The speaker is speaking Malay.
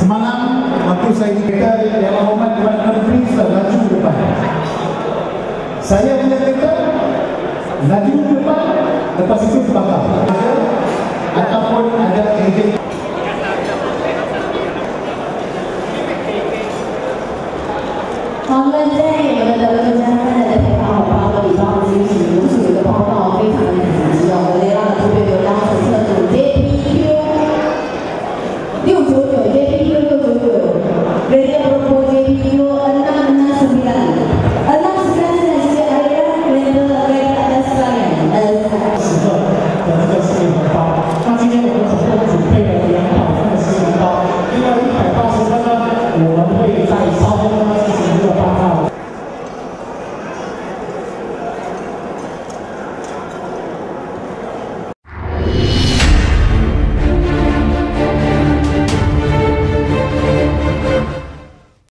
Semalam waktu saya dikatakan Yang hormat Tuan Menteri sudah laju depan. Saya punya kereta Laju depan Lepas itu terbakar Ataupun ada kereta Mama Zain